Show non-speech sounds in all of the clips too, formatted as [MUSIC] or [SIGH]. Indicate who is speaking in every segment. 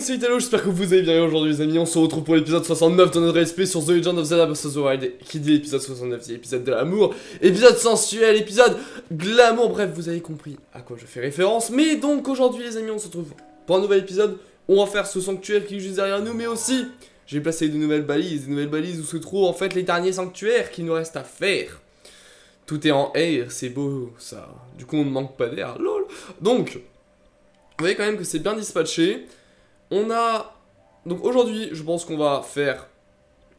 Speaker 1: monde, c'est Italo, j'espère que vous allez bien aujourd'hui les amis, on se retrouve pour l'épisode 69 de notre SP sur The Legend of Zelda vs. The Wild. Qui dit l'épisode 69 dit l'épisode de l'amour, épisode sensuel, épisode glamour, bref, vous avez compris à quoi je fais référence. Mais donc aujourd'hui les amis, on se retrouve pour un nouvel épisode, on va faire ce sanctuaire qui est juste derrière nous, mais aussi, j'ai placé de nouvelles balises, de nouvelles balises où se trouvent en fait les derniers sanctuaires qu'il nous reste à faire. Tout est en air, c'est beau ça. Du coup on ne manque pas d'air, lol. Donc, vous voyez quand même que c'est bien dispatché. On a... Donc aujourd'hui, je pense qu'on va faire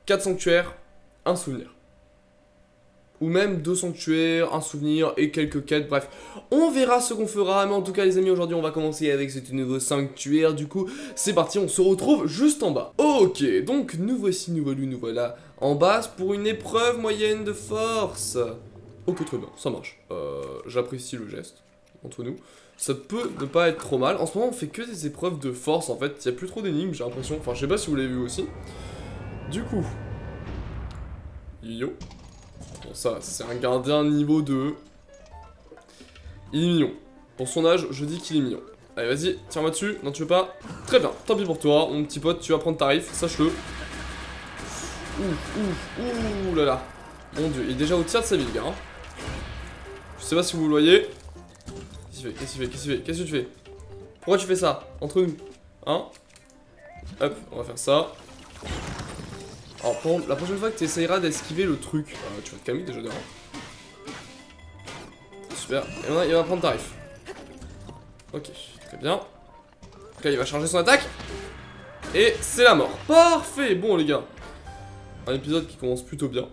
Speaker 1: 4 sanctuaires, un souvenir. Ou même 2 sanctuaires, un souvenir et quelques quêtes, bref. On verra ce qu'on fera, mais en tout cas les amis, aujourd'hui on va commencer avec ce nouveau sanctuaire. Du coup, c'est parti, on se retrouve juste en bas. Ok, donc nous voici, nous voilà, nous voilà en bas pour une épreuve moyenne de force. Ok, très bien, ça marche. Euh, J'apprécie le geste entre nous ça peut ne pas être trop mal. En ce moment, on fait que des épreuves de force, en fait. Il n'y a plus trop d'énigmes, j'ai l'impression. Enfin, je sais pas si vous l'avez vu aussi. Du coup... Yo. Bon, ça, c'est un gardien niveau 2. Il est mignon. Pour son âge, je dis qu'il est mignon. Allez, vas-y, tiens-moi dessus. Non, tu veux pas Très bien, tant pis pour toi. Mon petit pote, tu vas prendre tarif, sache-le. Ouh, ouh, ouh là là. Mon dieu, il est déjà au tiers de sa vie, le gars. Hein. Je sais pas si vous le voyez. Qu'est-ce que tu fais Qu'est-ce Qu'est-ce que tu fais Pourquoi tu fais ça? Entre nous Hein? Hop, on va faire ça. Alors, la prochaine fois que tu essayeras d'esquiver le truc, euh, tu vas te calmer déjà devant. Super. Et maintenant, il va prendre tarif. Ok, très bien. Ok, il va charger son attaque. Et c'est la mort. Parfait Bon, les gars. Un épisode qui commence plutôt bien.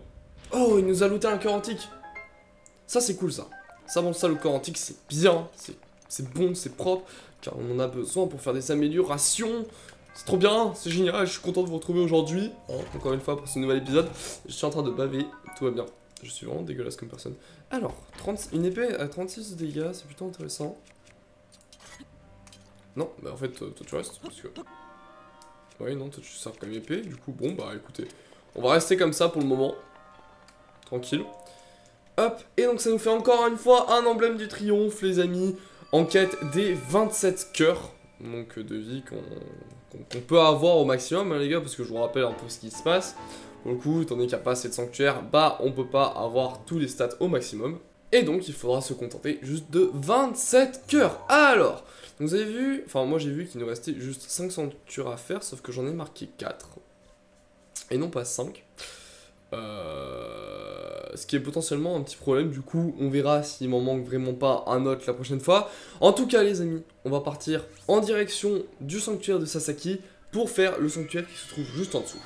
Speaker 1: Oh, il nous a looté un cœur antique. Ça, c'est cool, ça. Ça, bon, ça, le corps antique, c'est bien, c'est bon, c'est propre, car on en a besoin pour faire des améliorations. C'est trop bien, c'est génial, je suis content de vous retrouver aujourd'hui, encore une fois pour ce nouvel épisode. Je suis en train de baver, tout va bien. Je suis vraiment dégueulasse comme personne. Alors, une épée à 36 dégâts, c'est plutôt intéressant. Non, bah en fait, toi tu restes, parce que... Ouais, non, toi tu sers comme épée, du coup, bon, bah écoutez, on va rester comme ça pour le moment. Tranquille. Hop, et donc ça nous fait encore une fois un emblème du triomphe, les amis, en quête des 27 cœurs, donc de vie qu'on peut avoir au maximum, hein, les gars, parce que je vous rappelle un peu ce qui se passe. Pour le coup, étant donné qu'il n'y a pas assez de sanctuaires, bah on peut pas avoir tous les stats au maximum. Et donc il faudra se contenter juste de 27 cœurs. Alors, vous avez vu, enfin moi j'ai vu qu'il nous restait juste 5 sanctuaires à faire, sauf que j'en ai marqué 4. Et non pas 5. Euh, ce qui est potentiellement un petit problème, du coup on verra s'il m'en manque vraiment pas un autre la prochaine fois. En tout cas les amis, on va partir en direction du sanctuaire de Sasaki pour faire le sanctuaire qui se trouve juste en dessous.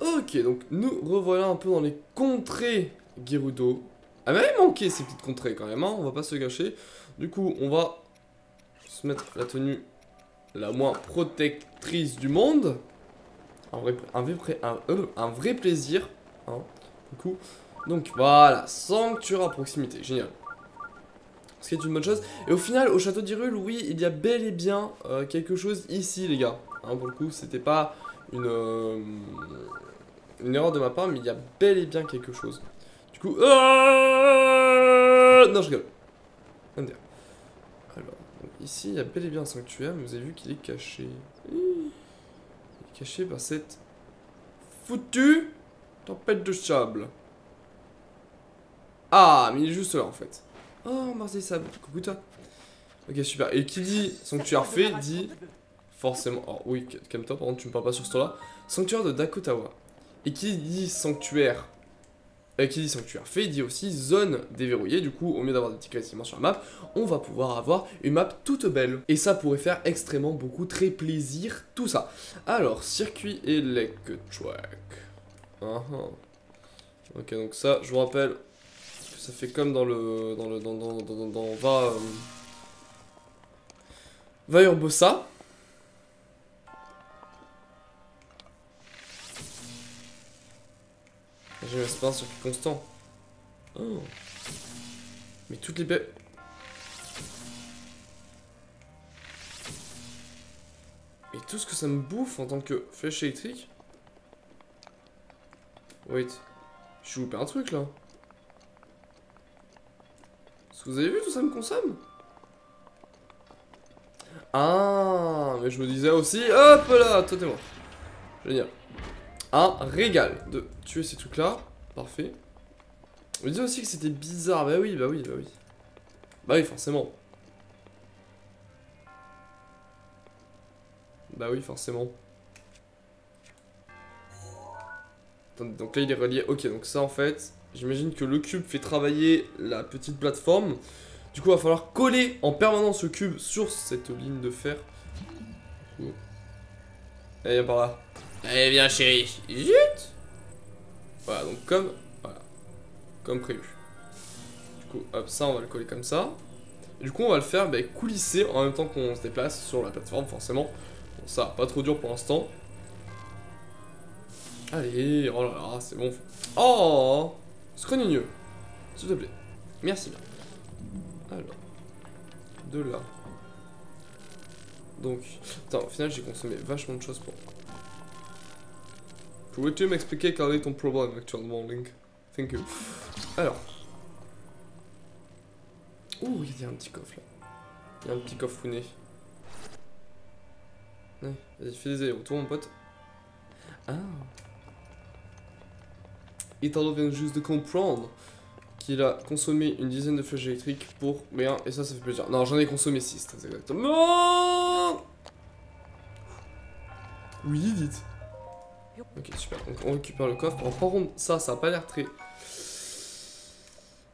Speaker 1: Ok, donc nous revoilà un peu dans les contrées Gerudo. Ah mais il manquait ces petites contrées quand même, hein, on va pas se gâcher. Du coup on va se mettre la tenue la moins protectrice du monde. Un vrai, un vrai, euh, plaisir Hein, du coup. Donc voilà, sanctuaire à proximité, génial. Ce qui est une bonne chose. Et au final, au château d'Irul, oui, il y a bel et bien euh, quelque chose ici, les gars. Hein, pour le coup, c'était pas une, euh, une erreur de ma part, mais il y a bel et bien quelque chose. Du coup... Euh, non, je rigole. Alors, ici, il y a bel et bien un sanctuaire, mais vous avez vu qu'il est caché. Il est caché par cette foutue Tempête de sable. Ah, mais il est juste là en fait. Oh, Marseille sable. Coucou toi. Ok, super. Et qui dit sanctuaire fait dit forcément. Oh oui, calme-toi, par contre, tu me parles pas sur ce là Sanctuaire de Dakotawa. Et qui dit sanctuaire euh, qui dit sanctuaire fait dit aussi zone déverrouillée. Du coup, au lieu d'avoir des petits classements sur la map, on va pouvoir avoir une map toute belle. Et ça pourrait faire extrêmement beaucoup, très plaisir, tout ça. Alors, circuit electric. Uh Ok, donc ça, je vous rappelle ça fait comme dans le. dans le. dans. dans. dans. dans, va. Euh, va Urbosa. J'ai un sur circuit constant. Oh. Mais toutes les bêtes. Et tout ce que ça me bouffe en tant que flèche électrique. Wait. Je loupé un truc là. Vous avez vu tout ça me consomme Ah, mais je me disais aussi, hop là, toi t'es moi. Génial. Un régal de tuer ces trucs-là. Parfait. On me disait aussi que c'était bizarre. Bah oui, bah oui, bah oui. Bah oui, forcément. Bah oui, forcément. donc là, il est relié. Ok, donc ça, en fait, j'imagine que le cube fait travailler la petite plateforme. Du coup, il va falloir coller en permanence le cube sur cette ligne de fer. Allez, viens par là. Allez, viens, chérie. Zut Voilà, donc comme... Voilà. Comme prévu. Du coup, hop, ça, on va le coller comme ça. Et du coup, on va le faire bah, coulisser en même temps qu'on se déplace sur la plateforme, forcément. Bon, ça, pas trop dur pour l'instant. Allez, oh là là, c'est bon. Oh Scrogneux, s'il te plaît. Merci bien. Alors, de là. Donc, attends, au final, j'ai consommé vachement de choses pour... Pourrais-tu m'expliquer quel est ton problème actuellement, Link? Thank you. Alors. Ouh, il y a un petit coffre là. Il y a un petit coffre founé. Ouais, vas-y, fais des allers-retours, mon pote. Ah. Italo vient juste de comprendre qu'il a consommé une dizaine de flèches électriques pour rien, et ça, ça fait plaisir. Non, j'en ai consommé 6, très exactement. Oui, dites. Ok, super. On récupère le coffre. par contre, ça, ça a pas l'air très...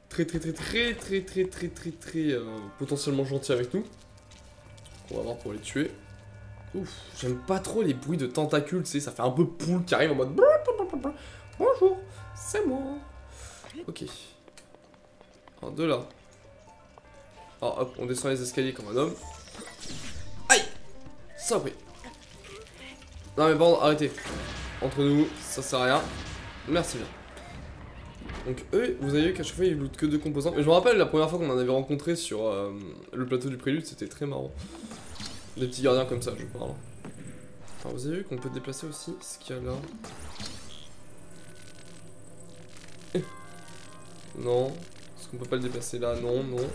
Speaker 1: Très, très, très, très, très, très, très, très, très, potentiellement gentil avec nous. On va voir pour les tuer. Ouf, j'aime pas trop les bruits de tentacules, tu ça fait un peu poule qui arrive en mode... Bonjour, c'est moi. Ok. Alors, de là. Alors, hop, on descend les escaliers comme un homme. Aïe Ça oui. Non mais bon, arrêtez. Entre nous, ça sert à rien. Merci bien. Donc eux, vous avez vu qu'à chaque fois ils lootent que deux composants. Mais je me rappelle la première fois qu'on en avait rencontré sur euh, le plateau du prélude, c'était très marrant. Des petits gardiens comme ça, je parle. Alors vous avez vu qu'on peut déplacer aussi ce qu'il y a là? Non. Est-ce qu'on peut pas le déplacer là? Non, non.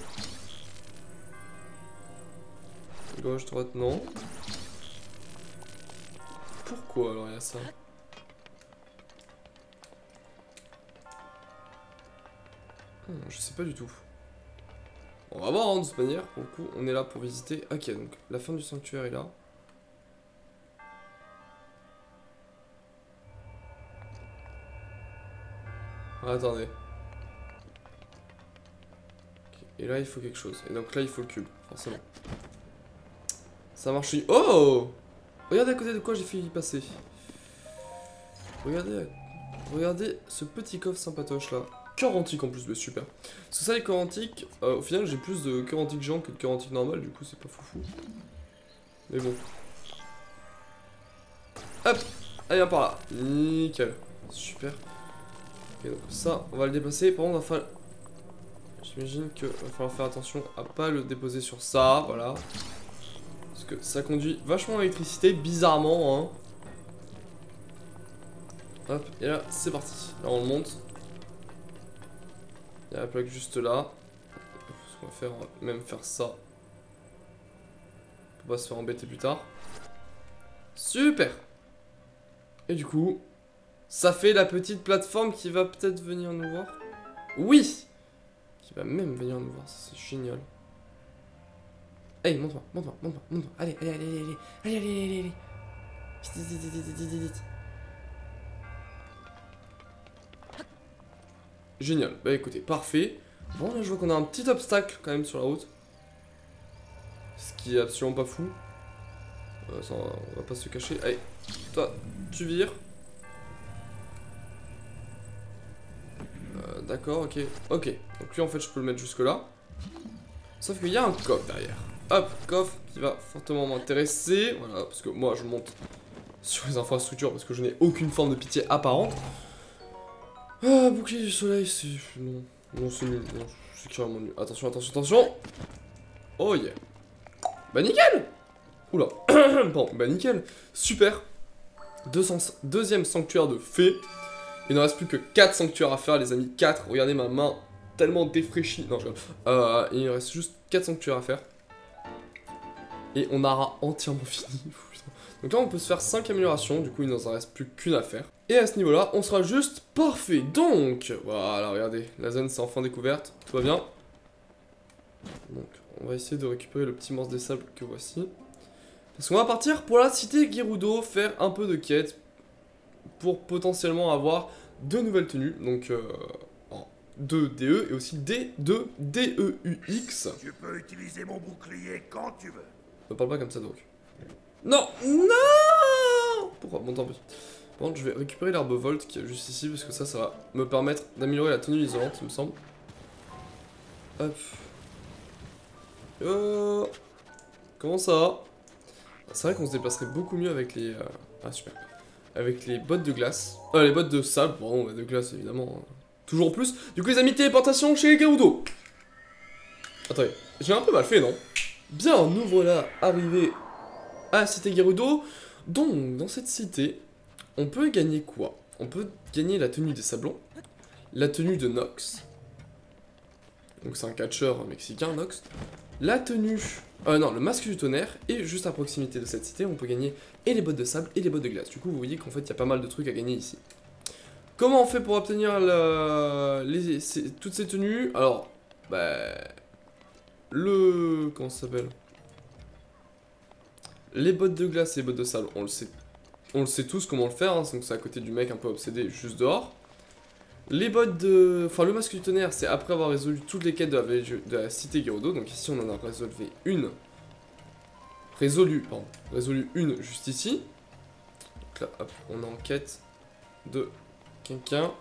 Speaker 1: Gauche, droite, non. Pourquoi alors il y a ça? Hmm, Je sais pas du tout. On va voir hein, de toute manière. Pour le coup, on est là pour visiter. Ok, donc la fin du sanctuaire est là. attendez. Et là, il faut quelque chose. Et donc là, il faut le cube, forcément. Ça marche. Oh Regardez à côté de quoi j'ai fait y passer. Regardez, regardez ce petit coffre sympatoche là. Cœur antique en plus, mais super. Parce que ça, les cœurs antiques, euh, au final, j'ai plus de cœur antique que de cœur antique normal, du coup, c'est pas foufou. Mais bon. Hop Allez, viens par là. Nickel. Super. Ok, donc ça, on va le dépasser. Par contre, on va faire J'imagine qu'il va falloir faire attention à pas le déposer sur ça, voilà. Parce que ça conduit vachement l'électricité, bizarrement, hein. Hop, et là, c'est parti. Là, on le monte. Il y a la plaque juste là. Ce qu'on va faire, on va même faire ça. Pour pas se faire embêter plus tard. Super Et du coup, ça fait la petite plateforme qui va peut-être venir nous voir. Oui qui va même venir nous voir, c'est génial. Allez, monte-moi, monte-moi, monte-moi, monte-moi. Allez, allez, allez, allez, allez, allez, allez, allez, Vite, vite, vite, vite, vite, vite. Génial, bah écoutez, parfait. Bon, là, je vois qu'on a un petit obstacle quand même sur la route. Ce qui est absolument pas fou. Euh, ça, on va pas se cacher. Allez, toi, tu vires. D'accord, ok. Ok, donc lui en fait je peux le mettre jusque là. Sauf qu'il y a un coffre derrière. Hop, coffre qui va fortement m'intéresser. Voilà, parce que moi je monte sur les infrastructures parce que je n'ai aucune forme de pitié apparente. Ah, bouclier du soleil, c'est... Non, non c'est nul, c'est carrément nul. Attention, attention, attention Oh yeah Bah nickel Oula [COUGHS] Bon, bah nickel Super Deuxième sanctuaire de fées. Il ne reste plus que 4 sanctuaires à faire, les amis. 4. Regardez ma main tellement défraîchie. Non, je euh, Il reste juste 4 sanctuaires à faire. Et on aura entièrement [LAUGHS] fini. Donc là, on peut se faire 5 améliorations, du coup, il ne nous en reste plus qu'une à faire. Et à ce niveau-là, on sera juste parfait. Donc, voilà, regardez, la zone c'est enfin découverte, tout va bien. Donc, on va essayer de récupérer le petit morse des sables que voici. Parce qu'on va partir pour la cité Gerudo, faire un peu de quête pour potentiellement avoir deux nouvelles tenues. Donc, euh, 2 DE et aussi D2 DEUX.
Speaker 2: Tu peux utiliser mon bouclier quand tu veux.
Speaker 1: Ne parle pas comme ça donc. Non Non Pourquoi? Bon tant pis. Bon, je vais récupérer l'herbe volt qui est juste ici parce que ça, ça va me permettre d'améliorer la tenue isolante, il me semble. Hop. Oh. Comment ça va? C'est vrai qu'on se déplacerait beaucoup mieux avec les... Euh, ah super. Avec les bottes de glace. Euh, les bottes de sable, bon, de glace évidemment. Hein. Toujours plus. Du coup les amis, téléportation chez Gerudo. Attendez, j'ai un peu mal fait, non? Bien, nous voilà arrivés à la cité Gerudo. Donc, dans cette cité, on peut gagner quoi? On peut gagner la tenue des sablons, la tenue de Nox. Donc c'est un catcheur mexicain, Nox. La tenue... Euh, non, le masque du tonnerre, et juste à proximité de cette cité, on peut gagner et les bottes de sable et les bottes de glace. Du coup, vous voyez qu'en fait, il y a pas mal de trucs à gagner ici. Comment on fait pour obtenir toutes ces tenues? Alors, bah... Le... Comment ça s'appelle? Les bottes de glace et les bottes de sable, on le sait. On le sait tous comment le faire, hein, donc c'est à côté du mec un peu obsédé juste dehors. Les bottes de... Enfin, le masque du tonnerre, c'est après avoir résolu toutes les quêtes de la, de cité Gerudo. Donc ici, on en a résolu une. Résolu, pardon. Résolu une juste ici. Donc là, hop, on est en quête de quelqu'un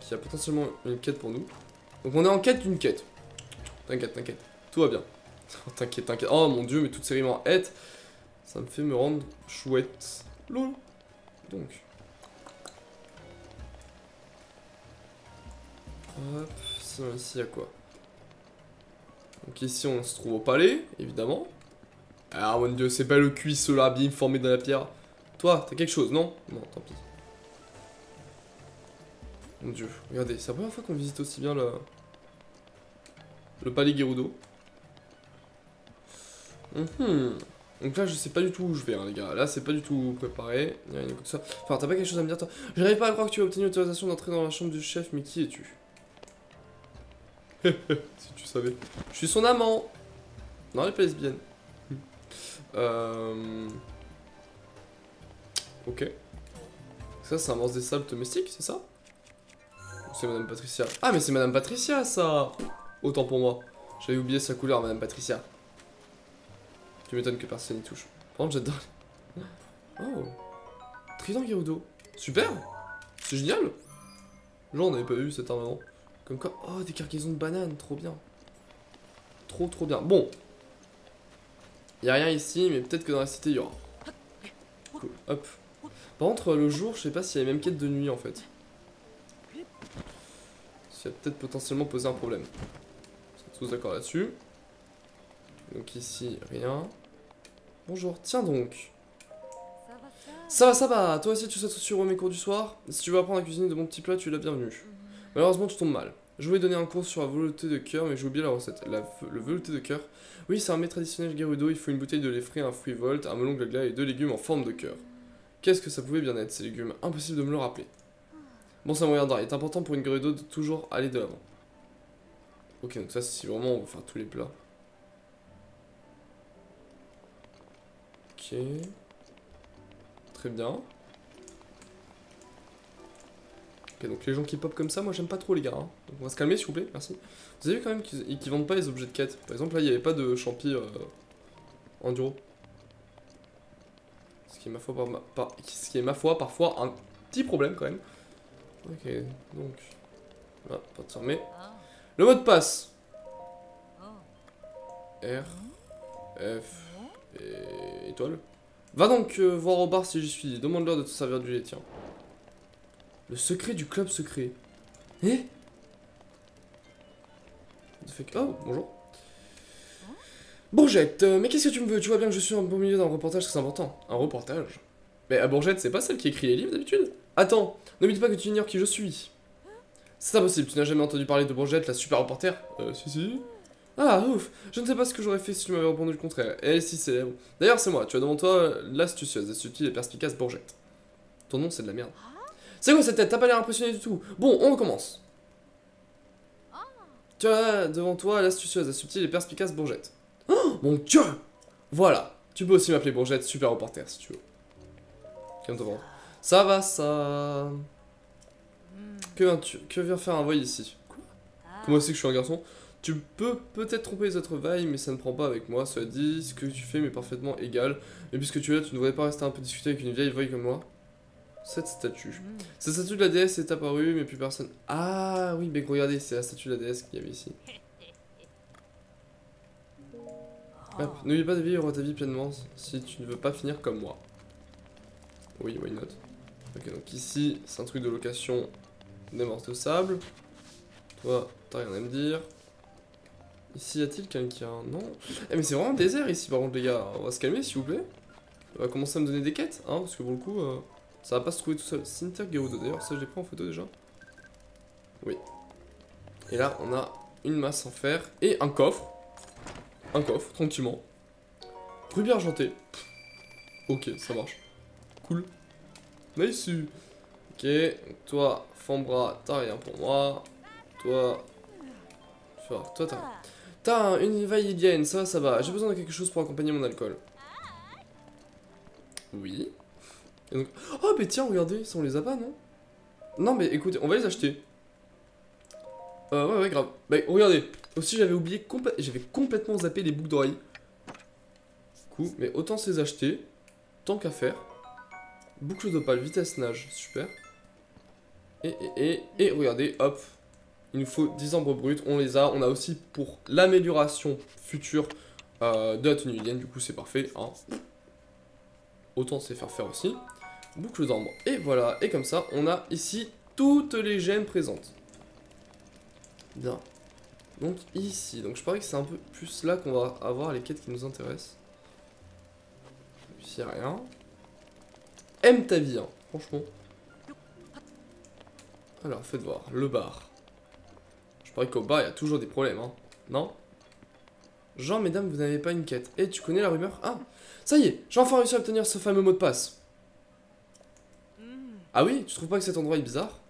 Speaker 1: qui a potentiellement une quête pour nous. Donc on est en quête d'une quête. T'inquiète, t'inquiète. Tout va bien. [LAUGHS] t'inquiète, t'inquiète. Oh mon dieu, mais toutes ces rimes en. Ça me fait me rendre chouette. Lol. Donc. Hop, sinon ici il y a quoi? Donc ici on se trouve au palais, évidemment. Ah mon dieu, c'est pas le cuisse là, bien formé dans la pierre. Toi, t'as quelque chose, non? Non, tant pis. Mon dieu, regardez, c'est la première fois qu'on visite aussi bien le... Le palais Gerudo. Mhm. Donc là, je sais pas du tout où je vais, hein, les gars. Là, c'est pas du tout préparé. Il a ça. Enfin, t'as pas quelque chose à me dire, toi? J'arrive pas à croire que tu as obtenu l'autorisation d'entrer dans la chambre du chef, mais qui es-tu? [LAUGHS] Si tu savais. Je suis son amant. Non, elle est pas lesbienne. euh... Ok. Ça, c'est un morse des sables domestique, c'est ça? C'est Madame Patricia? Ah, mais c'est Madame Patricia, ça Autant pour moi. J'avais oublié sa couleur, Madame Patricia. Tu m'étonnes que personne n'y touche. Par contre, j'adore. Oh Trident Gerudo. Super C'est génial Genre, on n'avait pas eu cette arme avant. Comme quoi... Oh, des cargaisons de bananes, trop bien. Trop, trop bien. Bon. Y a rien ici, mais peut-être que dans la cité, il y aura. Cool. Hop. Par contre, le jour, je sais pas s'il y a les mêmes quêtes de nuit, en fait. Ça va peut-être potentiellement poser un problème. Vous êtes tous d'accord là-dessus. Donc ici, rien. Bonjour, tiens donc. Ça va, ça va. Toi aussi, tu souhaites suivre mes cours du soir Si tu veux apprendre à cuisiner de bons petits plats, tu es la bienvenue. Malheureusement, tu tombes mal. Je voulais donner un cours sur la velouté de cœur, mais j'ai oublié la recette. le velouté de cœur. Oui, c'est un mets traditionnel Gerudo. Il faut une bouteille de lait frais, un fruit volt, un melon glagla et deux légumes en forme de cœur. Qu'est-ce que ça pouvait bien être, ces légumes? Impossible de me le rappeler. Bon, ça me regardera. Il est important pour une Gerudo de toujours aller de l'avant. Ok, donc ça, c'est vraiment on veut faire tous les plats. Ok. Très bien. Ok, donc les gens qui pop comme ça, moi j'aime pas trop les gars. Hein. Donc on va se calmer s'il vous plaît, merci. Vous avez vu quand même qu'ils vendent pas les objets de quête. Par exemple, là, il n'y avait pas de champi euh, enduro. Ce qui, est ma foi, par, ce qui est ma foi parfois un petit problème quand même. Ok, donc... Ah, pas de fermer. Le mot de passe. R, F, et étoile. Va donc euh, voir au bar si j'y suis. Demande-leur de te servir du lait, tiens. Le secret du club secret. Eh Oh, bonjour. Bourgette, euh, mais qu'est-ce que tu me veux? Tu vois bien que je suis en beau milieu d'un reportage très important. Un reportage? Mais à Bourgette, c'est pas celle qui écrit les livres d'habitude? Attends, ne dis pas que tu ignores qui je suis. C'est impossible, tu n'as jamais entendu parler de Bourgette, la super reporter? Euh, si si. Ah, ouf Je ne sais pas ce que j'aurais fait si tu m'avais répondu le contraire. Et elle si célèbre. D'ailleurs, c'est moi, tu as devant toi l'astucieuse et subtile et perspicace Bourgette. Ton nom, c'est de la merde. C'est quoi cette tête? T'as pas l'air impressionné du tout. Bon, on recommence. Tu as devant toi l'astucieuse et subtile et perspicace Bourgette. Oh, mon dieu Voilà. Tu peux aussi m'appeler Bourgette, super reporter, si tu veux. Ça va, ça... Que vient faire un voyage ici? Comment c'est que je suis un garçon? Tu peux peut-être tromper les autres vailles, mais ça ne prend pas avec moi. Cela dit, ce que tu fais m'est parfaitement égal. Mais puisque tu es là, tu ne devrais pas rester un peu discuter avec une vieille voile comme moi Cette statue. Cette statue de la déesse est apparue, mais plus personne. Ah oui, mais regardez, c'est la statue de la déesse qu'il y avait ici. [LAUGHS] Hop, N'oublie pas de vivre ta vie pleinement si tu ne veux pas finir comme moi. Oui, why not? Ok, donc ici, c'est un truc de location des morceaux de sable. Toi, t'as rien à me dire. Ici, y a-t-il quelqu'un? Non Eh, mais c'est vraiment désert ici, par contre, les gars. On va se calmer, s'il vous plaît. On va commencer à me donner des quêtes, hein, parce que pour le coup, euh, ça va pas se trouver tout seul. Cimetière Gerudo, d'ailleurs, ça, je l'ai pris en photo déjà. Oui. Et là, on a une masse en fer et un coffre. Un coffre, tranquillement. Rubis argenté. Ok, ça marche. Cool. Nice. Ok, toi, Fambra, t'as rien pour moi. Toi. Toi, toi, t'as rien. T'as une vaïdienne, ça, ça va. J'ai besoin de quelque chose pour accompagner mon alcool. Oui. Oh, mais tiens, regardez, ça on les a pas, non? Non, mais écoutez, on va les acheter. Euh, ouais, ouais, grave. Bah, regardez. Aussi, j'avais oublié, j'avais complètement zappé les boucles d'oreilles. Coup, mais autant se les acheter. Tant qu'à faire. Boucle d'opale, vitesse nage, super. Et, et, et, et, regardez, hop. Il nous faut 10 arbres bruts, on les a. On a aussi pour l'amélioration future euh, de la tenue du coup c'est parfait. Hein. Autant c'est faire faire aussi. Boucle d'ambre. Et voilà, et comme ça, on a ici toutes les gemmes présentes. Bien. Donc ici, donc je parie que c'est un peu plus là qu'on va avoir les quêtes qui nous intéressent. Ici rien. Aime ta vie, hein, franchement. Alors, faites voir, le bar. Je parie qu'au bar, il y a toujours des problèmes, hein. Non? Jean, mesdames, vous n'avez pas une quête. Et tu connais la rumeur? Ah, ça y est, j'ai enfin réussi à obtenir ce fameux mot de passe. Ah oui, tu trouves pas que cet endroit est bizarre?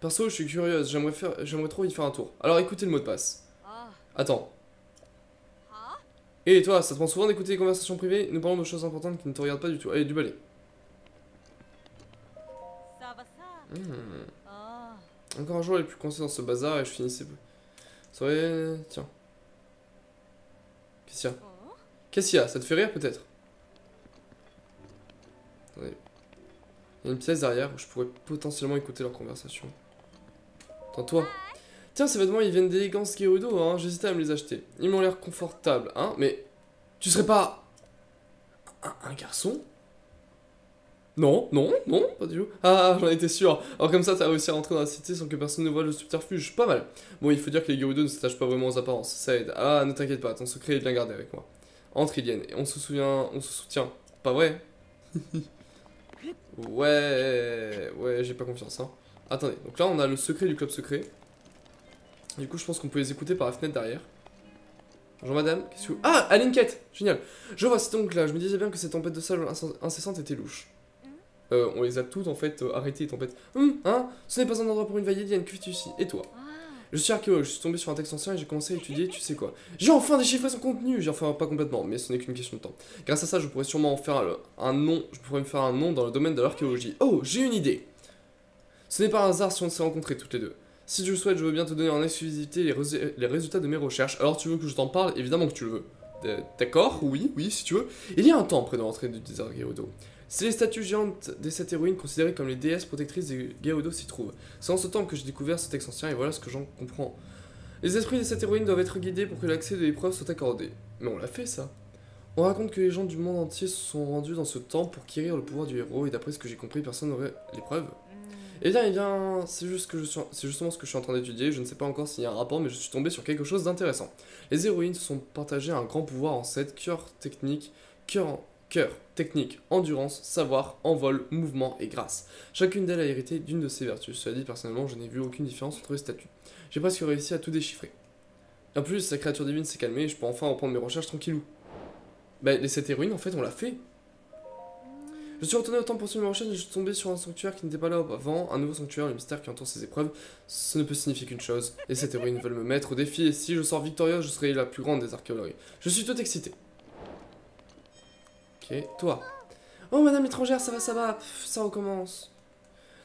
Speaker 1: Perso, je suis curieuse, j'aimerais faire, trop y faire un tour. Alors écoutez le mot de passe. Attends. Et toi, ça te prend souvent d'écouter des conversations privées? Nous parlons de choses importantes qui ne te regardent pas du tout. Allez, du balai. Hmm. Encore un jour, est plus coincée dans ce bazar et je finissais. Ça aurait. Tiens. Qu'est-ce qu'il y a? Qu'est-ce qu'il y a? Ça te fait rire peut-être? Il y a une pièce derrière où je pourrais potentiellement écouter leur conversation. Attends, toi. Tiens, ces vêtements, ils viennent d'élégance Gerudo, hein. J'hésitais à me les acheter. Ils m'ont l'air confortables, hein. Mais tu serais pas. un, garçon? Non, non, non, pas du tout. Ah, j'en étais sûr. Alors, comme ça, t'as réussi à rentrer dans la cité sans que personne ne voie le subterfuge. Pas mal. Bon, il faut dire que les Gerudo ne s'attachent pas vraiment aux apparences. Ça aide. Ah, ne t'inquiète pas, ton secret est bien gardé avec moi. Entre Ilienne, et on se souvient. On se soutient. Pas vrai? [LAUGHS] Ouais, ouais, j'ai pas confiance, hein. Attendez, donc là on a le secret du club secret. Du coup, je pense qu'on peut les écouter par la fenêtre derrière. Bonjour madame, qu'est-ce que vous... Ah, Aline Quête Génial Je vois, c'est donc là, je me disais bien que cette tempête de sable inc- incessante était louche. Euh, on les a toutes en fait euh, arrêtées, tempêtes. Hum, hein Ce n'est pas un endroit pour une vaïdienne, que fais-tu ici? Et toi? Je suis archéologue, je suis tombé sur un texte ancien et j'ai commencé à étudier, tu sais quoi. J'ai enfin déchiffré son contenu J'ai enfin pas complètement, mais ce n'est qu'une question de temps. Grâce à ça, je pourrais sûrement en faire un, nom, je pourrais me faire un nom dans le domaine de l'archéologie. Oh, j'ai une idée Ce n'est pas un hasard si on s'est rencontrés toutes les deux. Si tu le souhaites, je veux bien te donner en exclusivité les, les résultats de mes recherches. Alors tu veux que je t'en parle? Évidemment que tu le veux. D'accord? Oui, oui, si tu veux. Il y a un temps près de l'entrée du désert Gerudo. C'est les statues géantes des sept héroïnes considérées comme les déesses protectrices des Gerudo s'y trouvent. C'est en ce temps que j'ai découvert ce texte ancien et voilà ce que j'en comprends. Les esprits des sept héroïnes doivent être guidés pour que l'accès de l'épreuve soit accordé. Mais on l'a fait ça. On raconte que les gens du monde entier se sont rendus dans ce temps pour acquérir le pouvoir du héros et d'après ce que j'ai compris, personne n'aurait l'épreuve. Eh bien, eh bien, c'est juste justement ce que je suis en train d'étudier. Je ne sais pas encore s'il y a un rapport, mais je suis tombé sur quelque chose d'intéressant. Les héroïnes se sont partagées un grand pouvoir en sept cœurs techniques, cœur, cœur, technique, endurance, savoir, envol, mouvement et grâce. Chacune d'elles a hérité d'une de ces vertus. Cela dit, personnellement, je n'ai vu aucune différence entre les statuts. J'ai presque réussi à tout déchiffrer. En plus, sa créature divine s'est calmée et je peux enfin reprendre mes recherches tranquillou. Bah, les 7 héroïnes, en fait, on l'a fait. Je suis retourné au temps pour suivre mes recherches et je suis tombé sur un sanctuaire qui n'était pas là avant. Un nouveau sanctuaire, le mystère qui entoure ces épreuves. Ce ne peut signifier qu'une chose. Les 7 héroïnes veulent me mettre au défi et si je sors victorieuse, je serai la plus grande des archéologues. Je suis tout excité. Toi? Oh, madame étrangère, ça va, ça va. Ça recommence.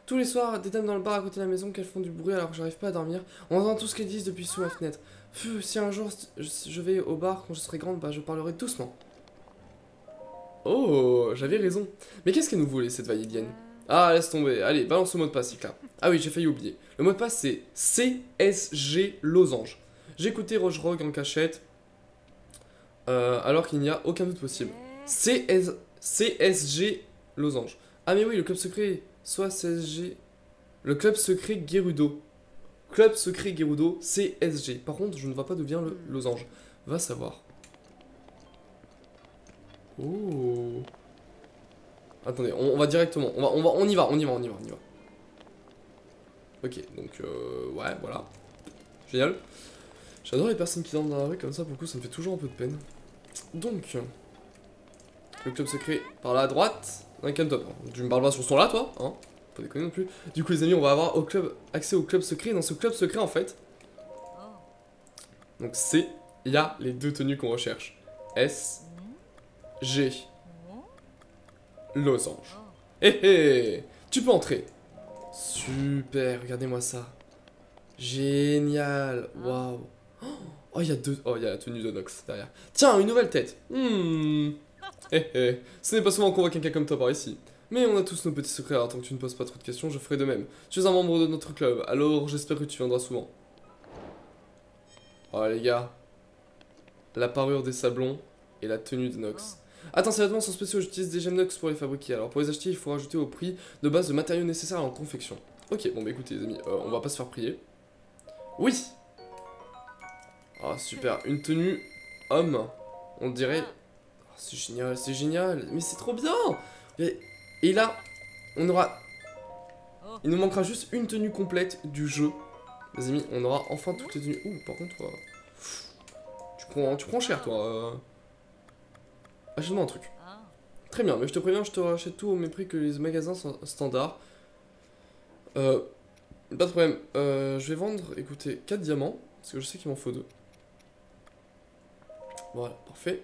Speaker 1: Tous les soirs, des dames dans le bar à côté de la maison qu'elles font du bruit alors que j'arrive pas à dormir. On entend tout ce qu'elles disent depuis sous ma fenêtre. Pff, si un jour je, vais au bar quand je serai grande, bah je parlerai doucement. Oh, j'avais raison. Mais qu'est-ce qu'elle nous voulait cette vaïdienne Ah, laisse tomber. Allez, balance le mot de passe, Icla. Ah oui, j'ai failli oublier. Le mot de passe c'est CSG Losange. Roche Rogue en cachette. euh, alors qu'il n'y a aucun doute possible. CS, CSG Losange. Ah mais oui, le club secret. Soit CSG. Le club secret Gerudo. Club secret Gerudo, CSG. Par contre, je ne vois pas d'où vient le losange. Va savoir. Oh. Attendez, on, on va directement. On, va, on, va, on y va, on y va, on y va, on y va. Ok, donc euh, ouais, voilà. Génial. J'adore les personnes qui dansent dans la rue comme ça, pour le coup, ça me fait toujours un peu de peine. Donc, le club secret par à droite, un top. Tu me parles pas sur ce ton-là, toi Hein Pas déconner non plus. Du coup, les amis, on va avoir au club, accès au club secret. Dans ce club secret, en fait, donc c'est, il y a les deux tenues qu'on recherche. S, G, losange. Hé hé Tu peux entrer. Super, regardez-moi ça. Génial, waouh. Oh, il y a deux. Oh, il y a la tenue de Nox derrière. Tiens, une nouvelle tête. Hmm. Hé hé, ce n'est pas souvent qu'on voit quelqu'un comme toi par ici. Mais on a tous nos petits secrets, alors tant que tu ne poses pas trop de questions, je ferai de même. Tu es un membre de notre club, alors j'espère que tu viendras souvent. Oh les gars. La parure des sablons et la tenue de Nox. Attends, ces vêtements sont spéciaux, j'utilise des gemmes Nox pour les fabriquer. Alors pour les acheter, il faut rajouter au prix de base de matériaux nécessaires à leur confection. Ok, bon bah écoutez les amis, euh, on va pas se faire prier. Oui Ah super, une tenue homme, on dirait... Oh, c'est génial, c'est génial, mais c'est trop bien et, là, on aura... Il nous manquera juste une tenue complète du jeu. Les amis, on aura enfin toutes les tenues. Ouh, par contre, euh, tu, prends, tu prends cher toi. euh. Achète-moi un truc. Très bien, mais je te préviens, je te rachète tout au même prix que les magasins st- standards. Euh, pas de problème. Euh, je vais vendre, écoutez, 4 diamants, parce que je sais qu'il m'en faut 2. Voilà, parfait.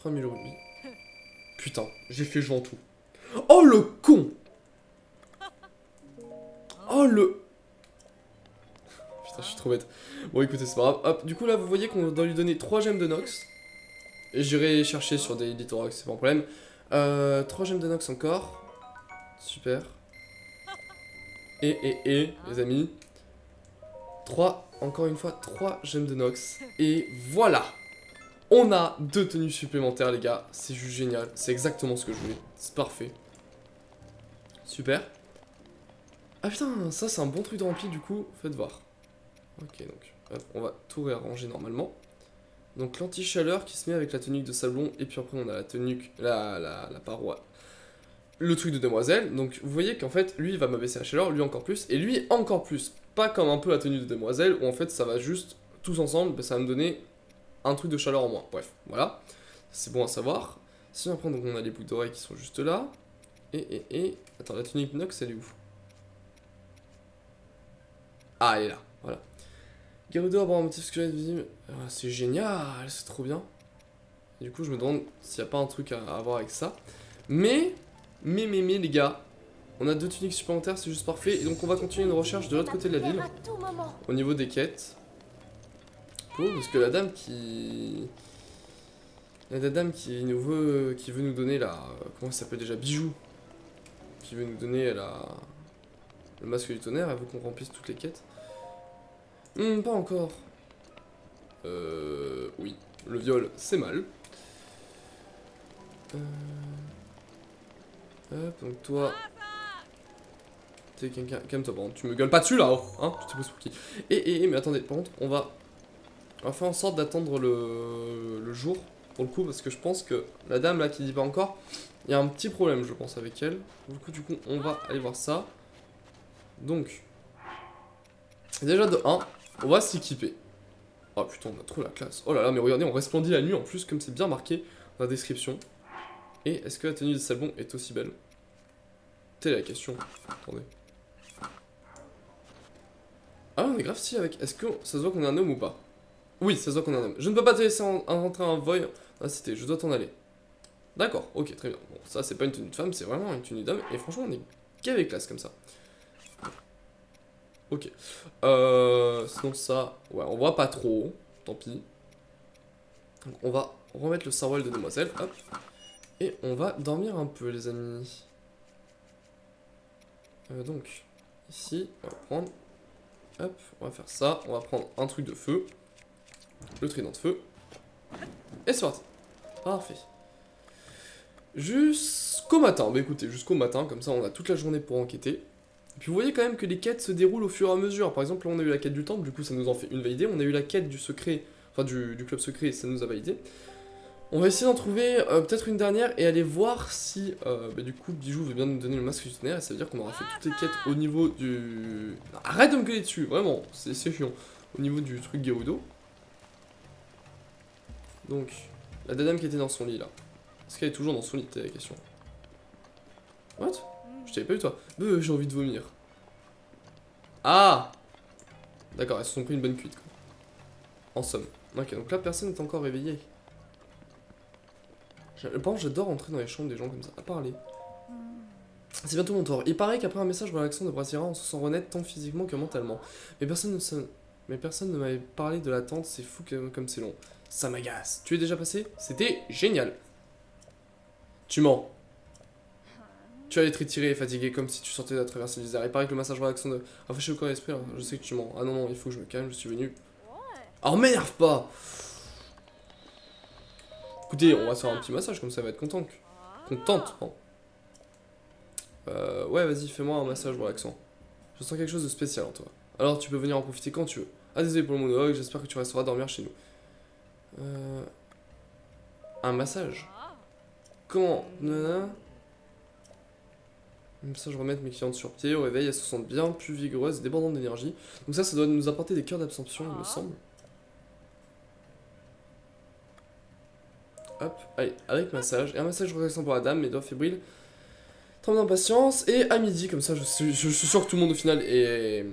Speaker 1: 3000 rubis. Putain, j'ai fait en tout. Oh le con Oh le... Putain, je suis trop bête. Bon, écoutez, c'est pas grave. Hop, du coup, là, vous voyez qu'on doit lui donner 3 gemmes de Nox. Et j'irai chercher sur des lithorax, c'est pas un problème. Euh, 3 gemmes de Nox encore. Super. Et, et, et, les amis. 3, encore une fois, 3 gemmes de Nox. Et voilà On a deux tenues supplémentaires, les gars. C'est juste génial. C'est exactement ce que je voulais. C'est parfait. Super. Ah putain, ça c'est un bon truc de rempli, du coup, faites voir. Ok, donc, hop, on va tout réarranger normalement. Donc l'anti-chaleur qui se met avec la tunique de sablon, et puis après on a la tunique, la, la, la paroi, le truc de demoiselle. Donc vous voyez qu'en fait, lui il va m'abaisser la chaleur, lui encore plus, et lui encore plus. Pas comme un peu la tenue de demoiselle, où en fait ça va juste, tous ensemble, ça va me donner un truc de chaleur en moins. Bref, voilà. C'est bon à savoir. Si après, donc on a les boucles d'oreilles qui sont juste là. Et, et, et... Attends, la tunique Nox, elle est où? Ah, elle est là, voilà. Gerudo avoir un motif squelette visible. Ah, c'est génial, c'est trop bien. Et du coup, je me demande s'il n'y a pas un truc à, à avoir avec ça. Mais, mais, mais, mais, les gars, on a deux tuniques supplémentaires, c'est juste parfait. Et donc, on va continuer une recherche de l'autre côté de la ville, au niveau des quêtes. Parce que la dame qui. La dame qui nous veut, qui veut nous donner la. Comment ça s'appelle déjà Bijou. Qui veut nous donner la. Le masque du tonnerre, elle veut qu'on remplisse toutes les quêtes. Hmm, pas encore. Euh. Oui. Le viol, c'est mal. Euh... Hop, donc toi. T'es quelqu'un. Calme-toi. Tu me gueules pas dessus là, oh, hein Tu t'es pour qui et, et, mais attendez, par contre, on va. On va faire en sorte d'attendre le... jour, pour le coup, parce que je pense que la dame là qui dit pas encore, il y a un petit problème, je pense, avec elle. Du coup, du coup, on va aller voir ça. Donc, déjà de 1, on va s'équiper. Oh putain, on a trop la classe. Oh là là, mais regardez, on resplendit la nuit en plus, comme c'est bien marqué dans la description. Et est-ce que la tenue de Salbon est aussi belle? Telle est la question. Attendez. Ah, on est grave si avec. Est-ce que ça se voit qu'on est un homme ou pas? Oui, ça se voit qu'on est un homme. Je ne peux pas te laisser en, en rentrer un voy dans la cité, je dois t'en aller. D'accord, ok, très bien. Bon, ça, c'est pas une tenue de femme, c'est vraiment une tenue d'homme. Et franchement, on est gavé classe comme ça. Ok. Euh, sinon, ça, ouais, on voit pas trop. Tant pis. Donc, on va remettre le sarwell de demoiselle. Hop. Et on va dormir un peu, les amis. Euh, donc, ici, on va prendre. Hop, on va faire ça. On va prendre un truc de feu. Le trident de feu. Et c'est parti. Parfait. Jusqu'au matin. Bah écoutez, jusqu'au matin, comme ça on a toute la journée pour enquêter. Et puis vous voyez quand même que les quêtes se déroulent au fur et à mesure. Par exemple, là on a eu la quête du temple, du coup ça nous en fait une validée. On a eu la quête du secret, enfin du, club secret, ça nous a validé. On va essayer d'en trouver euh, peut-être une dernière et aller voir si euh, bah, du coup Bijou veut bien nous donner le masque du tonnerre et ça veut dire qu'on aura fait toutes les quêtes au niveau du... Arrête de me gueuler dessus, vraiment, c'est c'est chiant. Au niveau du truc Gerudo. Donc, la dame qui était dans son lit là. Est-ce qu'elle est toujours dans son lit, c'était la question. What? Je t'avais pas eu toi. Euh, j'ai envie de vomir. Ah D'accord, elles se sont pris une bonne cuite quoi. En somme. Ok, donc là personne n'est encore réveillé. Je pense j'adore entrer dans les chambres des gens comme ça, à parler. C'est bientôt mon tour. Il paraît qu'après un message relaxant de Brassira, on se sent renaître tant physiquement que mentalement. Mais personne ne se... M'avait parlé de l'attente, c'est fou comme c'est long. Ça m'agace. Tu es déjà passé? C'était génial. Tu mens. Tu allais te retirer et fatigué comme si tu sortais de la traversée du désert. Il paraît que le massage relaxant de rafraîchir le corps et l'esprit, alors je sais que tu mens. Ah non, non, il faut que je me calme, je suis venu. Oh, m'énerve pas Écoutez, on va se faire un petit massage, comme ça va être contente. Contente, hein. Euh, ouais, vas-y, fais-moi un massage relaxant. Je sens quelque chose de spécial en toi. Alors, tu peux venir en profiter quand tu veux. Ah, désolé pour le monologue, j'espère que tu resteras dormir chez nous. Euh... Un massage Comment Nanana Un massage remettre mes clientes sur pied, au réveil, elles se sentent bien, plus vigoureuses et débordantes d'énergie. Donc ça, ça doit nous apporter des cœurs d'absorption, il me semble. Hop, allez, avec massage. Et un massage relaxant pour la dame, mes doigts fébriles. Tremble d'impatience. Et à midi, comme ça, je suis, je suis sûr que tout le monde au final est,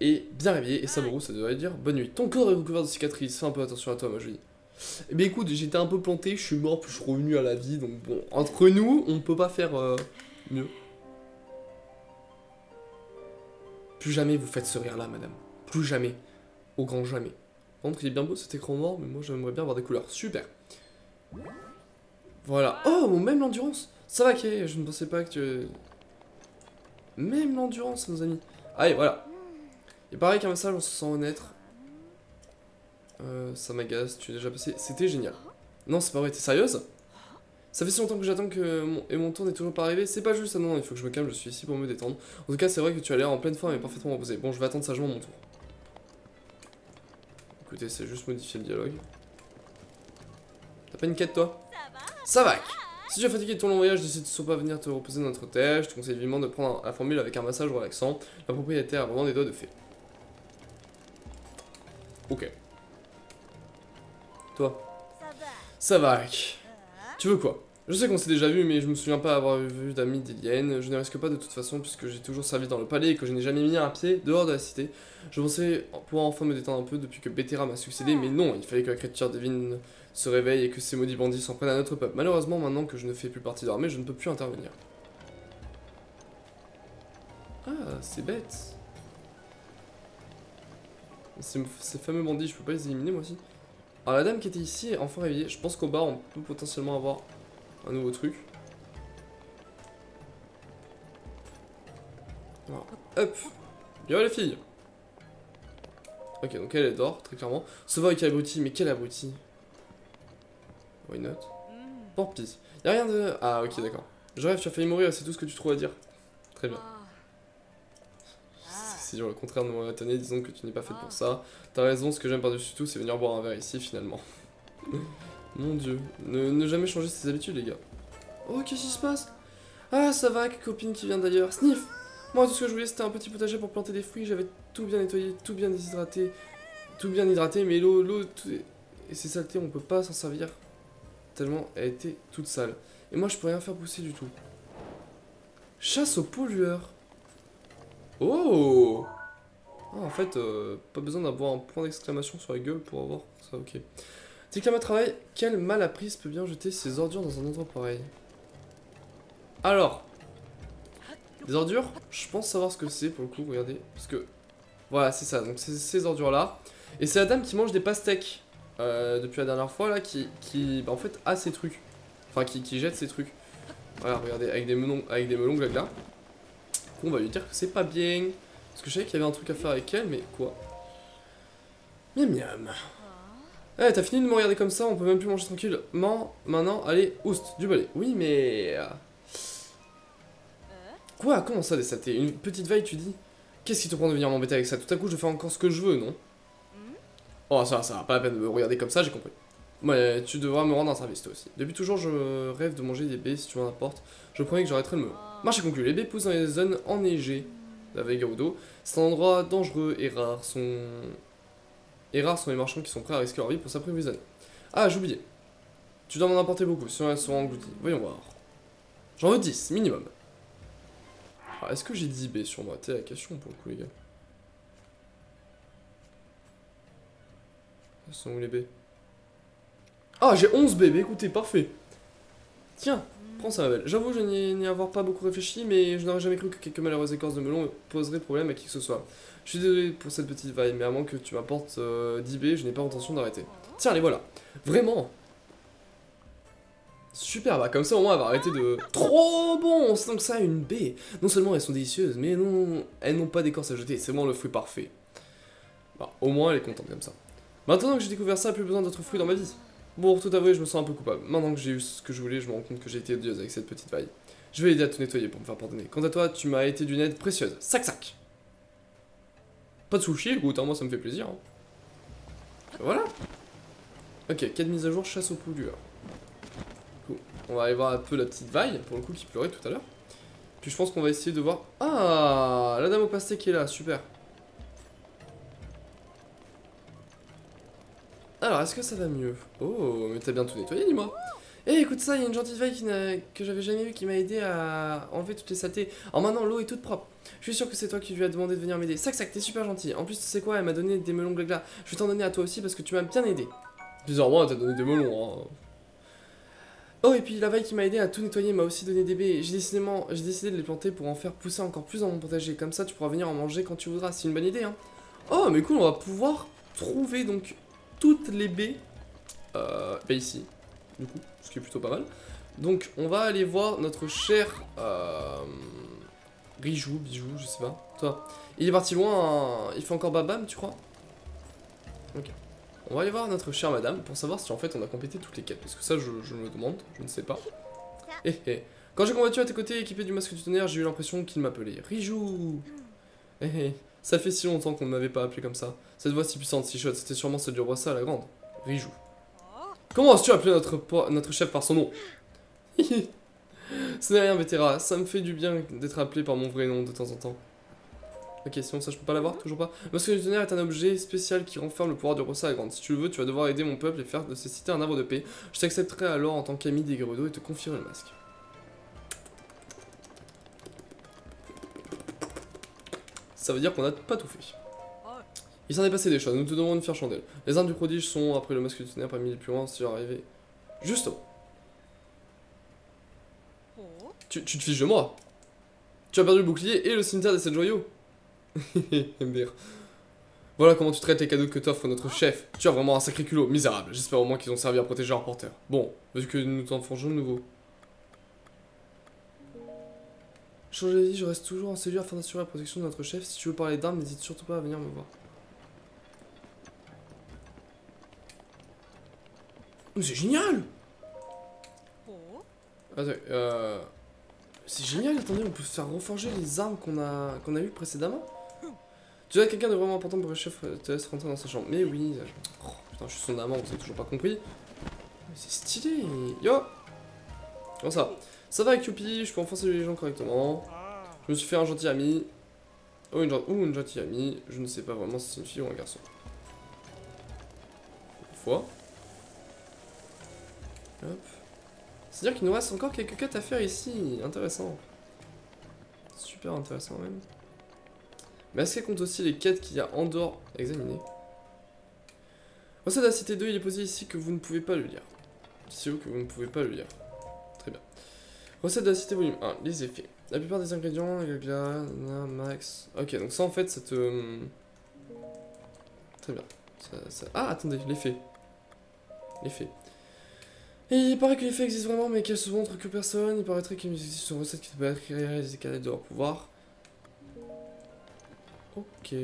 Speaker 1: est bien réveillé et savoureux, ça devrait dire bonne nuit. Ton corps est recouvert de cicatrices, fais un peu attention à toi, ma jolie. Eh bien écoute, j'étais un peu planté, je suis mort, puis je suis revenu à la vie, donc bon, entre nous, on ne peut pas faire euh, mieux. Plus jamais vous faites ce rire-là, madame. Plus jamais. Au grand jamais. Par contre, il est bien beau cet écran noir, mais moi j'aimerais bien avoir des couleurs. Super. Voilà. Oh, même l'endurance. Ça va, Kay, je ne pensais pas que tu... Même l'endurance, nos amis. Allez, voilà. Il paraît qu'un message, on se sent honnête. Euh, ça m'agace, tu es déjà passé. C'était génial. Non, c'est pas vrai, t'es sérieuse? Ça fait si longtemps que j'attends que mon... et mon tour n'est toujours pas arrivé. C'est pas juste, non, il faut que je me calme, je suis ici pour me détendre. En tout cas, c'est vrai que tu as l'air en pleine forme et parfaitement reposé. Bon, je vais attendre sagement mon tour. Écoutez, c'est juste modifier le dialogue. T'as pas une quête, toi? Ça va Si tu es fatigué de ton long voyage, décide de soit pas venir te reposer dans notre hôtel, je te conseille vivement de prendre la formule avec un massage relaxant. La propriétaire a vraiment des doigts de fée. Ok. Toi Ça va. Tu veux quoi? Je sais qu'on s'est déjà vu, mais je me souviens pas avoir vu d'amis d'Eliane. Je ne risque pas de toute façon, puisque j'ai toujours servi dans le palais et que je n'ai jamais mis un pied dehors de la cité. Je pensais pouvoir enfin me détendre un peu depuis que Bétéra m'a succédé, mais non, il fallait que la créature divine se réveille et que ces maudits bandits s'en prennent à notre peuple. Malheureusement, maintenant que je ne fais plus partie de l'armée, je ne peux plus intervenir. Ah, c'est bête. Ces, ces fameux bandits, je peux pas les éliminer moi aussi? Alors la dame qui était ici est enfin réveillée. Je pense qu'au bas, on peut potentiellement avoir un nouveau truc. Voilà. Hop Bien les filles Ok, donc elle, elle dort, très clairement. Sauveur avec abruti, mais quel abruti Why not? Tant pis. Y'a rien de... Ah, ok, d'accord. Je rêve, tu as failli mourir, c'est tout ce que tu trouves à dire. Très bien. C'est dur, le contraire de mon étonné, disons que tu n'es pas faite pour ça. T'as raison, ce que j'aime par-dessus tout, c'est venir boire un verre ici, finalement. [LAUGHS] Mon dieu. Ne, ne jamais changer ses habitudes, les gars. Oh, qu'est-ce qui se passe? Ah, ça va, copine qui vient d'ailleurs. Sniff Moi, tout ce que je voulais, c'était un petit potager pour planter des fruits. J'avais tout bien nettoyé, tout bien déshydraté. tout bien hydraté, mais l'eau, l'eau et ses saletés, on peut pas s'en servir tellement elle était toute sale. Et moi, je peux rien faire pousser du tout. Chasse aux pollueurs. Oh Ah, en fait, euh, pas besoin d'avoir un point d'exclamation sur la gueule pour avoir ça, ok. Déclame à travail, quelle malaprise peut bien jeter ses ordures dans un endroit pareil? Alors, des ordures, je pense savoir ce que c'est pour le coup, regardez, parce que, voilà, c'est ça, donc c'est ces ordures-là, et c'est la dame qui mange des pastèques, euh, depuis la dernière fois, là, qui, qui bah, en fait, a ces trucs, enfin, qui, qui jette ces trucs. Voilà, regardez, avec des melons, avec des melons glagla. On va lui dire que c'est pas bien, parce que je savais qu'il y avait un truc à faire avec elle, mais quoi Miam miam. Eh, t'as fini de me regarder comme ça, on peut même plus manger tranquillement. Maintenant, allez, oust, du balai. Oui, mais... euh, Quoi Comment ça, des saletés Une petite veille, tu dis? Qu'est-ce qui te prend de venir m'embêter avec ça? Tout à coup, je fais encore ce que je veux, non? Oh, ça, ça pas la peine de me regarder comme ça, j'ai compris. Ouais, tu devras me rendre un service, toi aussi. Depuis toujours, je rêve de manger des baies, si tu m'en apportes. Je promets que j'arrêterai le melon. Marché conclu, les baies poussent dans les zones enneigées la. C'est un endroit dangereux et rare. Sont... Et rares sont les marchands qui sont prêts à risquer leur vie pour s'approvisionner. Ah, oublié. Tu dois m'en apporter beaucoup, sinon elles seront englouties. Voyons voir. J'en veux 10, minimum. Ah, Est-ce que j'ai 10 baies sur moi? C'est la question pour le coup, les gars. Elles sont où les baies Ah, j'ai 11 baies, bah, écoutez, parfait. Tiens, prends ça, ma belle. J'avoue, je n'y avoir pas beaucoup réfléchi, mais je n'aurais jamais cru que quelques malheureuses écorces de melon poseraient problème à qui que ce soit. Je suis désolé pour cette petite vaille, mais à moins que tu m'apportes euh, 10 baies, je n'ai pas intention d'arrêter. Tiens, les voilà. Vraiment Super, bah comme ça au moins elle va arrêter de... [LAUGHS] Trop bon C'est donc ça une baie Non seulement elles sont délicieuses, mais non, elles n'ont pas d'écorce à jeter, c'est vraiment le fruit parfait. Bah, au moins elle est contente comme ça. Maintenant que j'ai découvert ça, plus besoin d'autres fruits dans ma vie. Bon, tout avouer, je me sens un peu coupable. Maintenant que j'ai eu ce que je voulais, je me rends compte que j'ai été odieuse avec cette petite vaille. Je vais aider à tout nettoyer pour me faire pardonner. Quant à toi, tu m'as été d'une aide précieuse. Sac sac Pas de sushi, écoute, hein, moi ça me fait plaisir. hein. Voilà. Ok, quête mise à jour, chasse aux pollueurs. Cool. On va aller voir un peu la petite vaille, pour le coup, qui pleurait tout à l'heure. Puis je pense qu'on va essayer de voir... Ah La dame au pastèque qui est là, super. Alors, est-ce que ça va mieux? Oh, mais t'as bien tout nettoyé, dis-moi. Eh, écoute ça, il y a une gentille vaille qui que j'avais jamais vue qui m'a aidé à enlever toutes les saletés. Alors maintenant, l'eau est toute propre. Je suis sûr que c'est toi qui lui as demandé de venir m'aider. Sac, sac, t'es super gentil. En plus, tu sais quoi, elle m'a donné des melons glagla. Je vais t'en donner à toi aussi parce que tu m'as bien aidé. Bizarrement, elle t'a donné des melons, hein. Oh, et puis la vaille qui m'a aidé à tout nettoyer m'a aussi donné des baies. J'ai j'ai décidé de les planter pour en faire pousser encore plus dans mon potager. Comme ça, tu pourras venir en manger quand tu voudras. C'est une bonne idée, hein. Oh, mais cool, on va pouvoir trouver donc toutes les baies euh, bah ici, du coup, ce qui est plutôt pas mal. Donc, on va aller voir notre cher euh, Rijou, Bijou, je sais pas. Toi, il est parti loin, hein. il fait encore babam, tu crois? Ok. On va aller voir notre chère madame pour savoir si en fait on a complété toutes les quêtes. Parce que ça, je, je me demande, je ne sais pas. [LAUGHS] Eh eh. Quand j'ai combattu à tes côtés équipé du masque du tonnerre, j'ai eu l'impression qu'il m'appelait Rijou. Eh eh. Ça fait si longtemps qu'on ne m'avait pas appelé comme ça. Cette voix si puissante, si chaude, c'était sûrement celle du roi à la grande. Rijou. Comment oses-tu appeler notre, notre chef par son nom? [LAUGHS] Ce n'est rien, Vétéra. Ça me fait du bien d'être appelé par mon vrai nom de temps en temps. Ok, sinon ça je peux pas l'avoir, toujours pas? Le masque du tonnerre est un objet spécial qui renferme le pouvoir du roi à grande. Si tu le veux, tu vas devoir aider mon peuple et faire de ces cités un arbre de paix. Je t'accepterai alors en tant qu'ami des Gerudo et te confierai le masque. Ça veut dire qu'on n'a pas tout fait. Il s'en est passé des choses, nous te demandons de faire chandelle. Les armes du prodige sont, après le masque du tonnerre, parmi les plus loin, si arrivé. Justement. Tu, tu te fiches de moi Tu as perdu le bouclier et le cimetière des sept joyaux. [LAUGHS] Voilà comment tu traites les cadeaux que t'offre notre chef. Tu as vraiment un sacré culot, misérable. J'espère au moins qu'ils ont servi à protéger leur porteur. Bon, vu que nous t'en forgeons de nouveau. Changer d'avis, je reste toujours en cellule afin d'assurer la protection de notre chef. Si tu veux parler d'armes, n'hésite surtout pas à venir me voir. Mais c'est génial Attends, euh... C'est génial, attendez, on peut faire reforger les armes qu'on a, qu'on a eues précédemment Tu dois être quelqu'un de vraiment important pour le chef euh, te laisse rentrer dans sa chambre. Mais oui, oh, putain, je suis son amant, vous avez toujours pas compris. Mais C'est stylé Yo Comment ça? Ça va Youpi, je peux enfin saluer les gens correctement. Je me suis fait un gentil ami. Oh, une, ou une gentille amie, je ne sais pas vraiment si c'est une fille ou un garçon. fois. Hop. C'est-à-dire qu'il nous reste encore quelques quêtes à faire ici. Intéressant. Super intéressant même. Mais est-ce qu'elle compte aussi les quêtes qu'il y a en dehors à examiner? Recette la cité 2, il est posé ici que vous ne pouvez pas le lire. C'est où que vous ne pouvez pas le lire. Recette de la cité volume 1, les effets. La plupart des ingrédients, la gla, na, max. Ok, donc ça en fait, ça te. Très bien. Ah, attendez, l'effet. L'effet. Et il paraît que l'effet existe vraiment, mais qu'elle se montre que personne. Il paraîtrait qu'il existe une recette qui peut être réalisée qu'elle de leur pouvoir. Ok.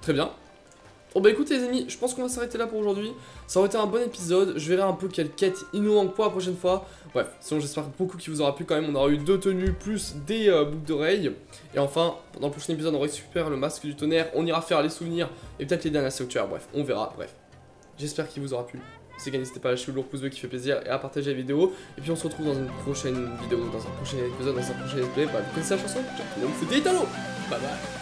Speaker 1: Très bien. Bon bah écoutez les amis, je pense qu'on va s'arrêter là pour aujourd'hui. Ça aurait été un bon épisode. Je verrai un peu quelle quête manque pour la prochaine fois. Bref, sinon j'espère beaucoup qu'il vous aura plu quand même. On aura eu deux tenues plus des euh, boucles d'oreilles. Et enfin, dans le prochain épisode, on récupère le masque du tonnerre. On ira faire les souvenirs et peut-être les dernières sanctuaires. Bref, on verra. Bref, j'espère qu'il vous aura plu. C'est cas, n'hésitez pas à lâcher le lourd pouce bleu qui fait plaisir et à partager la vidéo. Et puis on se retrouve dans une prochaine vidéo, dans un prochain épisode, dans un prochain SP. Bah, vous connaissez la chanson? Donc des Italo Bye bye